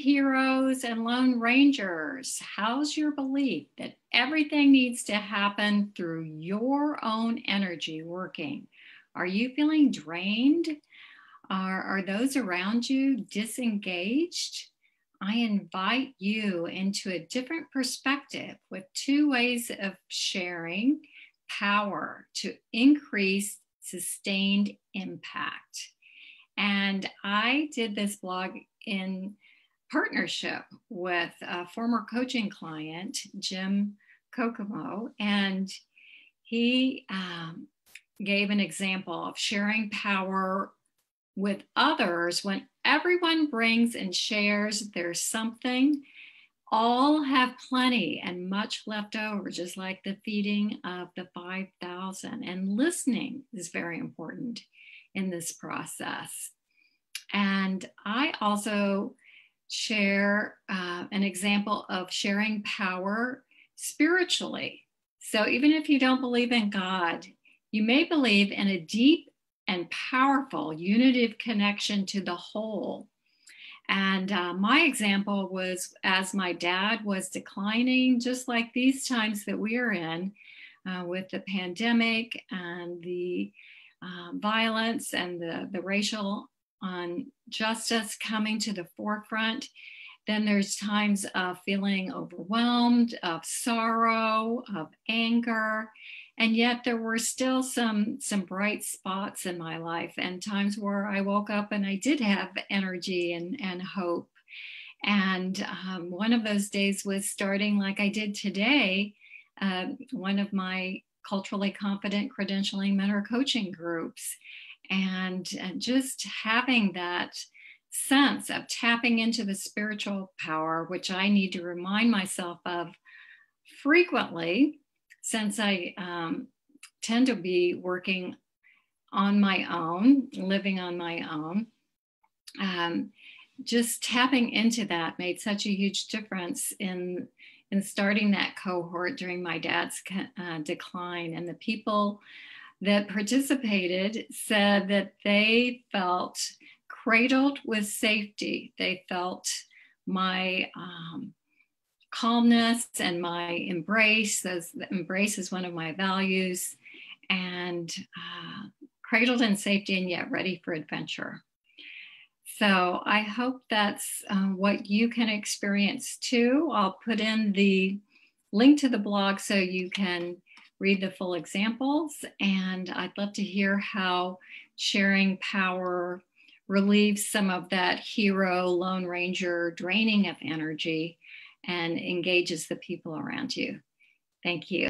heroes and lone rangers, how's your belief that everything needs to happen through your own energy working? Are you feeling drained? Are, are those around you disengaged? I invite you into a different perspective with two ways of sharing power to increase sustained impact. And I did this blog in partnership with a former coaching client, Jim Kokomo, and he um, gave an example of sharing power with others when everyone brings and shares their something. All have plenty and much left over just like the feeding of the 5000 and listening is very important in this process. And i also share uh, an example of sharing power spiritually so even if you don't believe in god you may believe in a deep and powerful unitive connection to the whole. And uh, my example was as my dad was declining, just like these times that we are in uh, with the pandemic and the uh, violence and the, the racial injustice coming to the forefront. Then there's times of feeling overwhelmed, of sorrow, of anger and yet there were still some some bright spots in my life and times where i woke up and i did have energy and and hope and um, one of those days was starting like i did today uh, one of my culturally competent credentialing mentor coaching groups and, just having that sense of tapping into the spiritual power which i need to remind myself of frequently since I um, tend to be working on my own, living on my own, um, just tapping into that made such a huge difference in in starting that cohort during my dad's uh, decline. And the people that participated said that they felt cradled with safety. They felt my um, calmness and my embrace. Those, embrace is one of my values, and uh, cradled in safety and yet ready for adventure. So I hope that's um, what you can experience too. I'll put in the link to the blog so you can read the full examples. And I'd love to hear how sharing power relieves some of that hero, Lone Ranger draining of energy and engages the people around you. Thank you.